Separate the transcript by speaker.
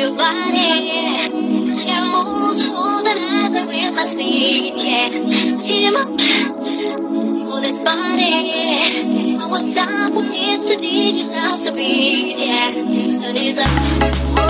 Speaker 1: Your body. I got moves holding out with my feet, yeah. Him up for this body. Oh, what's time for me? So you stop to beat, yeah. So up, honey's